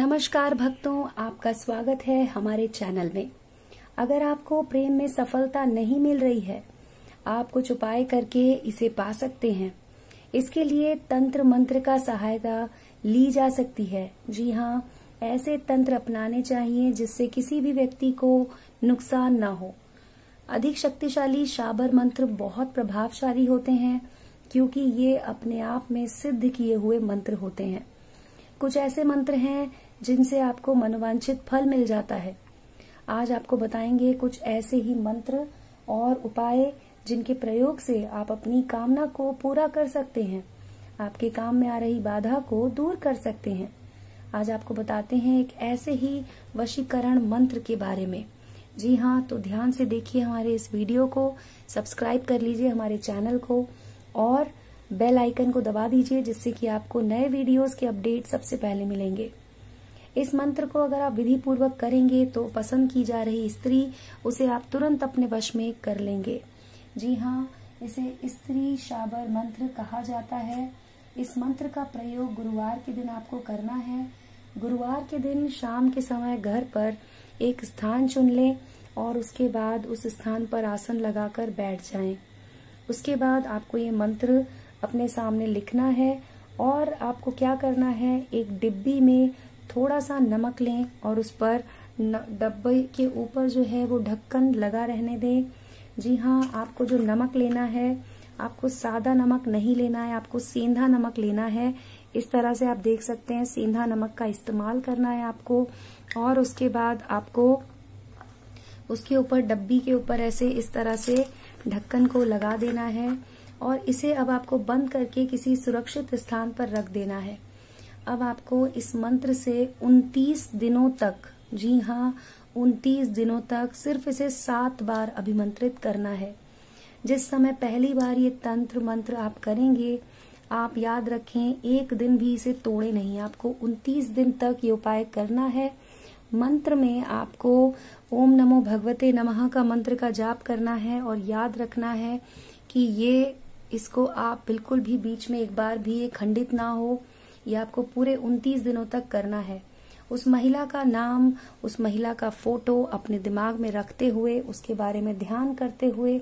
नमस्कार भक्तों, आपका स्वागत है हमारे चैनल में। अगर आपको प्रेम में सफलता नहीं मिल रही है, आप कुछ उपाय करके इसे पा सकते हैं। इसके लिए तंत्र मंत्र का सहायता ली जा सकती है। जी हाँ ऐसे तंत्र अपनाने चाहिए जिससे किसी भी व्यक्ति को नुकसान न हो। अधिक शक्तिशाली शाबर मंत्र बहुत प्रभावशाली होते हैं, क्योंकि ये अपने आप में सिद्ध किए हुए मंत्र होते हैं। कुछ ऐसे मंत्र हैं जिनसे आपको मनोवांछित फल मिल जाता है। आज आपको बताएँगे कुछ ऐसे ही मंत्र और उपाय जिनके प्रयोग से आप अपनी कामना को पूरा कर सकते हैं। आपके काम में आ रही बाधा को दूर कर सकते हैं। आज आपको बताते हैं एक ऐसे ही वशीकरण मंत्र के बारे में। जी हाँ तो ध्यान से देखिए हमारे इस वीडियो को, सब्सक्राइब कर लीजिए हमारे चैनल को और बेल आइकन को दबा दीजिए जिससे कि आपको नए वीडियोस के अपडेट सबसे पहले मिलेंगे। इस मंत्र को अगर आप विधि पूर्वक करेंगे तो पसंद की जा रही स्त्री उसे आप तुरंत अपने वश में कर लेंगे। जी हाँ इसे स्त्री शाबर मंत्र कहा जाता है। इस मंत्र का प्रयोग गुरुवार के दिन आपको करना है। गुरुवार के दिन शाम के समय घर पर एक स्थान चुन लें और उसके बाद उस स्थान पर आसन लगाकर बैठ जाएँ। उसके बाद आपको ये मंत्र अपने सामने लिखना है और आपको क्या करना है? एक डिब्बी में थोड़ा सा नमक लें और उस पर डब्बे के ऊपर जो है वो ढक्कन लगा रहने दें। जी हाँ आपको जो नमक लेना है, आपको सादा नमक नहीं लेना है, आपको सेंधा नमक लेना है, इस तरह से आप देख सकते हैं सेंधा नमक का इस्तेमाल करना है आपको। और उसके बाद आपको उसके ऊपर, डब्बी के ऊपर ऐसे इस तरह से ढक्कन को लगा देना है और इसे अब आपको बंद करके किसी सुरक्षित स्थान पर रख देना है। अब आपको इस मंत्र से 29 दिनों तक, जी हाँ 29 दिनों तक सिर्फ़ इसे सात बार अभिमंत्रित करना है। जिस समय पहली बार ये तंत्र मंत्र आप करेंगे, आप याद रखें, एक दिन भी इसे तोड़े नहीं। आपको 29 दिन तक ये उपाय करना है। मंत्र में आपको ओम नमो भगवते नमः का मंत्र का जाप करना है और याद रखना है कि ये, इसको आप बिल्कुल भी बीच में एक बार भी ये खंडित ना हो। ये आपको पूरे 29 दिनों तक करना है। उस महिला का नाम, उस महिला का फ़ोटो अपने दिमाग में रखते हुए, उसके बारे में ध्यान करते हुए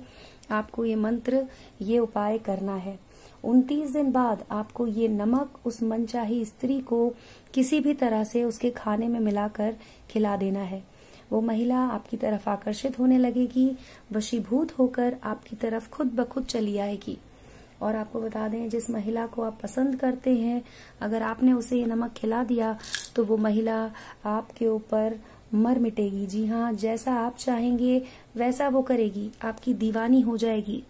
आपको ये मंत्र, ये उपाय करना है। उनतीस दिन बाद आपको ये नमक, उस मनचाही स्त्री को किसी भी तरह से उसके खाने में मिलाकर खिला देना है। वो महिला आपकी तरफ़ आकर्षित होने लगेगी, वशीभूत होकर आपकी तरफ़ खुद ब खुद चली आएगी। और आपको बता दें, जिस महिला को आप पसंद करते हैं, अगर आपने उसे ये नमक खिला दिया तो वो महिला आपके ऊपर मर मिटेगी। जी हाँ जैसा आप चाहेंगे, वैसा वो करेगी। आपकी दीवानी हो जाएगी।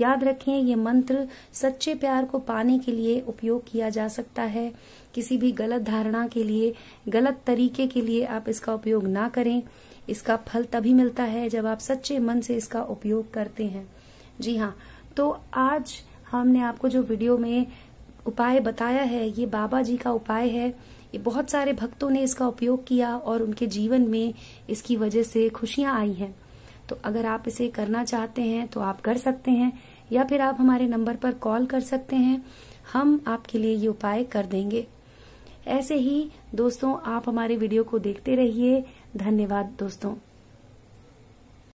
याद रखें, ये मंत्र सच्चे प्यार को पाने के लिए उपयोग किया जा सकता है। किसी भी गलत धारणा के लिए, गलत तरीके के लिए आप इसका उपयोग ना करें। इसका फल तभी मिलता है जब आप सच्चे मन से इसका उपयोग करते हैं। जी हाँ तो आज हमने आपको जो वीडियो में उपाय बताया है, ये बाबा जी का उपाय है। ये बहुत सारे भक्तों ने इसका उपयोग किया और उनके जीवन में इसकी वजह से खुशियाँ आई हैं। तो अगर आप इसे करना चाहते हैं तो आप कर सकते हैं, या फिर आप हमारे नंबर पर कॉल कर सकते हैं। हम आपके लिए ये उपाय कर देंगे। ऐसे ही दोस्तों, आप हमारे वीडियो को देखते रहिए। धन्यवाद दोस्तों।